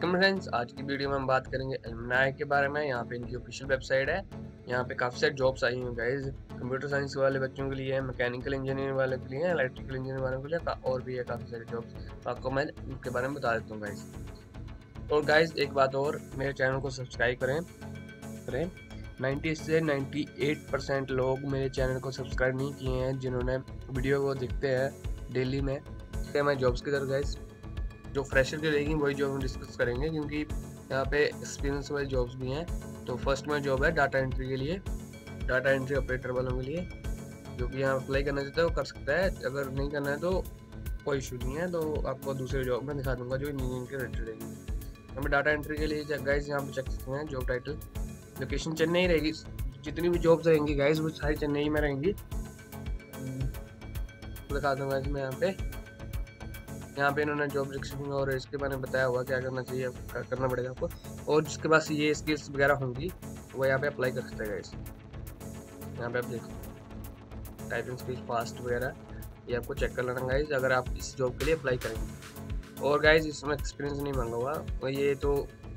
Friends, आज की video में हम बात करेंगे एलमनाई के बारे में। यहाँ पे इनकी ऑफिशियल वेबसाइट है। यहाँ पे काफ़ी सारी जॉब्स आई हुई गाइज़ कंप्यूटर साइंस वाले बच्चों के लिए मैकेनिकल इंजीनियर वाले के लिए इलेक्ट्रिकल इंजीनियर वालों के लिए और भी है काफ़ी सारी जॉब्स तो आपको मैं उनके बारे में बता देता हूँ गाइज़ और गाइज़ एक बात और, मेरे चैनल को सब्सक्राइब करें। करें। 90 से 98 परसेंट लोग मेरे चैनल को सब्सक्राइब नहीं किए हैं, जिन्होंने वीडियो को देखते हैं डेली में। मैं जॉब्स की तरफ़ गाइज़ जो फ्रेशर की रहेगी, वही जॉब हम डिस्कस करेंगे, क्योंकि यहाँ पे एक्सपीरियंस वाली जॉब्स भी हैं। तो फ़र्स्ट में जॉब है डाटा एंट्री के लिए डाटा एंट्री ऑपरेटर वालों के लिए, जो कि यहाँ अप्लाई करना चाहता है, वो कर सकता है। अगर नहीं करना है तो कोई इशू नहीं है तो आपको दूसरे जॉब में दिखा दूँगा जो इंजीनियरिंग के रिलेटेड रहेगी। हमें डाटा एंट्री के लिए गाइज़ यहाँ पर चेक सकते हैं जॉब टाइटल लोकेशन चेन्नई रहेगी। जितनी भी जॉब्स रहेंगी गाइज़ वो सारी चेन्नई में रहेंगी। दिखा दूँगा इसमें यहाँ पे। यहाँ पे इन्होंने जॉब डिस्क्रिप्शन और इसके बारे में बताया हुआ क्या करना चाहिए क्या करना पड़ेगा आपको। और जिसके पास ये स्किल्स वगैरह होंगी, वो यहाँ पे अप्लाई कर सकते हैं गाइस यहाँ पे आप देख टाइपिंग स्पीड फास्ट वगैरह, ये आपको चेक कर लेना गाइज़ अगर आप इस जॉब के लिए अप्लाई करेंगे। और गाइज़ इसमें एक्सपीरियंस नहीं मांगा हुआ। ये तो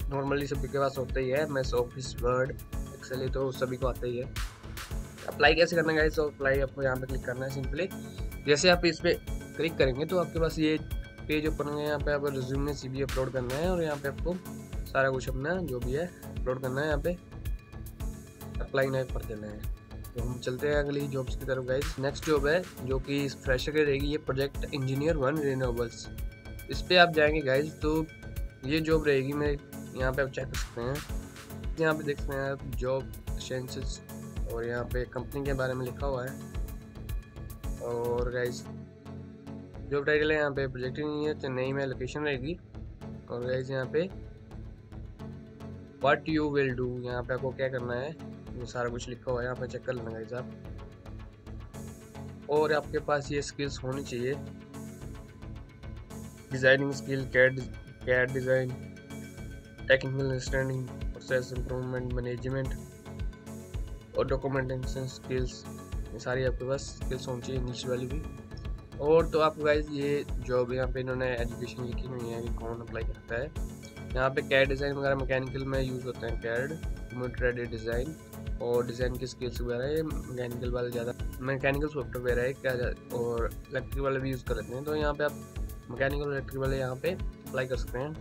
नॉर्मली सभी के पास होता ही है मैस ऑफ़िस वर्ड एक्सेल तो सभी को आता ही है। अप्लाई कैसे करना गाइज़ तो अप्लाई आपको यहाँ पे क्लिक करना है सिंपली जैसे आप इस पर क्लिक करेंगे तो आपके पास ये पेज ओपन है, यहाँ पे रिज्यूम में सी अपलोड करना है और यहाँ पे आपको सारा कुछ अपना जो भी है अपलोड करना है, यहाँ पे अप्लाई नाइट पर देना है। तो हम चलते हैं अगली जॉब्स की तरफ़ गाइस नेक्स्ट जॉब है जो कि फ्रेशर की रहेगी, ये प्रोजेक्ट इंजीनियर वन रिन्यूएबल्स इस पर आप जाएँगे गाइज़ तो ये जॉब रहेगी, मैं यहाँ पे आप चेक कर सकते हैं। यहाँ पे देख सकते हैं आप जॉब सेंसेस और यहाँ पे कंपनी के बारे में लिखा हुआ है। और गाइज़ जॉब टाइटल है, यहाँ पे प्रोजेक्ट है चेन्नई में लोकेशन रहेगी। और गाइज़ यहाँ पे वट यू विल डू यहाँ पे आपको क्या करना है ये सारा कुछ लिखा हुआ है, यहाँ पे चेक कर लेना गाइज़ आप। और आपके पास ये स्किल्स होनी चाहिए। Designing skill CAD CAD design technical understanding process improvement management और डॉक्यूमेंटेशन स्किल्स ये सारी आपके पास स्किल्स होनी चाहिए इंग्लिश वाली भी। और तो आपको गाइज़ ये जॉब यहाँ पे इन्होंने एजुकेशन लिखी हुई है कि कौन अप्लाई करता है? यहाँ पे कैड डिज़ाइन वगैरह मैकेनिकल में यूज़ होते हैं कैड कंप्यूटर डिज़ाइन और डिज़ाइन की स्किल्स वगैरह, ये मैकेनिकल वाले ज़्यादा मैकेनिकल सॉफ्टवेयर है, क्या और इलेक्ट्रिक वाले भी यूज़ कर लेते हैं। तो यहाँ पे आप मैकेनिकल इलेक्ट्रिक वाले यहाँ पे अप्लाई कर सकते हैं।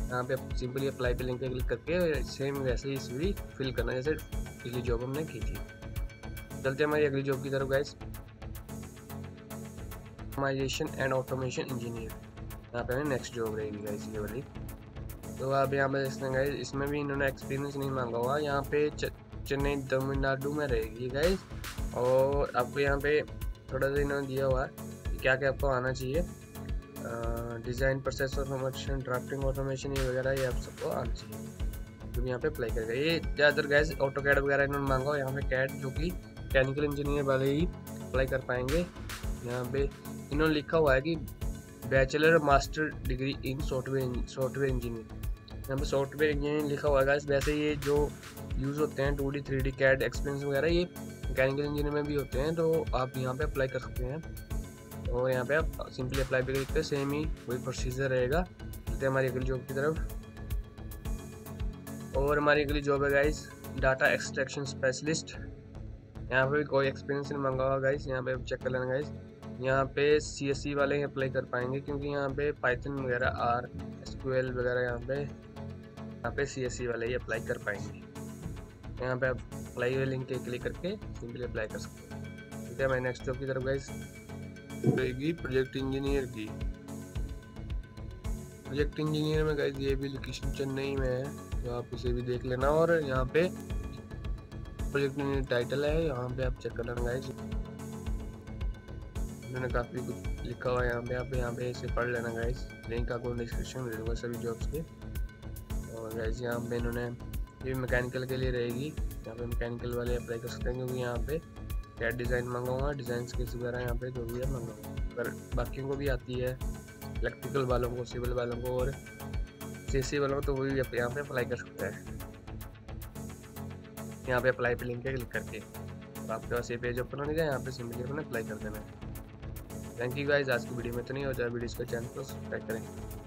यहाँ पे आप सिंपली अप्लाई पे लिंक पे क्लिक करके सेम वैसे ही इसी फिल करना, जैसे पिछली जॉब हमने की थी। चलते हमारी अगली जॉब की तरफ़ guys automization and automation engineer यहाँ पे नेक्स्ट जॉब रहेगी गाइस ये वाली। तो आप यहाँ पे देखते हैं गाइस इसमें भी इन्होंने एक्सपीरियंस नहीं मांगा हुआ। यहाँ पे चेन्नई तमिलनाडु में रहेगी गाइस और आपको यहाँ पे थोड़ा सा इन्होंने दिया हुआ है क्या क्या आपको आना चाहिए। Design process automation drafting automation ये वगैरह ये आप सबको आना चाहिए। जो यहाँ पे अप्लाई करेगा। ये ज़्यादातर गैस ऑटो कैड वगैरह इन्होंने मांगा हुआ यहाँ पे कैड जो कि मैकेनिकल इंजीनियर वाले ही अप्लाई कर पाएँगे। यहाँ पे इन्होंने लिखा हुआ है कि bachelor master degree in software software engineer यहाँ पर सॉफ्टवेयर इंजीनियरिंग लिखा हुआ है वैसे ये जो यूज़ होते हैं two D three D CAD experience वगैरह, ये मैकेनिकल इंजीनियर में भी होते हैं तो आप यहाँ पे अप्लाई कर सकते हैं. और यहाँ पे आप सिंपली अप्लाई भी करते हैं सेम ही वही प्रोसीजर रहेगा. चलते हमारी अगली जॉब की तरफ़. और हमारी अगली जॉब है गाइस डाटा एक्सट्रैक्शन स्पेशलिस्ट यहाँ पे भी कोई एक्सपीरियंस नहीं मांगा हुआ गाइस यहाँ पे चेक कर लेना गाइस यहाँ पे सी एस सी वाले ही अप्लाई कर पाएँगे क्योंकि यहाँ पे पाइथन वगैरह आर एस वगैरह यहाँ पे यहाँ पे सी एस सी वाले ही अप्लाई कर पाएँगे। यहाँ पे आप अप्लाई लिंक क्लिक करके सिंपली अप्लाई कर सकते हैं। ठीक है, मैं नेक्स्ट जॉब की तरफ़ गाइस रहेगी प्रोजेक्ट इंजीनियर की। प्रोजेक्ट इंजीनियर में गाइस ये भी लोकेशन चेन्नई में है तो आप इसे भी देख लेना। और यहाँ पे प्रोजेक्ट इंजीनियर टाइटल है, यहाँ पे आप चेक कर लेना गाइस मैंने काफ़ी कुछ लिखा हुआ है यहाँ पे, आप यहाँ पे इसे पढ़ लेना गाइस लिंक आपको डिस्क्रिप्शन में दे सभी जॉब्स के। और गाइस यहाँ पे इन्होंने ये मैकेनिकल के लिए रहेगी। यहाँ पे मैकेनिकल वाले अप्लाई कर सकते हैं क्योंकि यहाँ पे क्या डिज़ाइन मंगाऊँगा डिज़ाइन स्किल्स वगैरह यहाँ पे जो भी है मंगाऊँगा। अगर बाकियों को भी आती है इलेक्ट्रिकल वालों को सिविल वालों को और सी वालों को तो वो भी यहाँ पे अप्लाई कर सकते हैं। यहाँ पे अप्लाई पे लिंक है क्लिक करके। तो आपके पास ये पेज ओपन हो जाए यहाँ पे सिंपली अपने अप्लाई कर देना है। थैंक यू गाइज़ आज की वीडियो में नहीं हो जाए वीडियो को चैनल को सब्सक्राइब करें।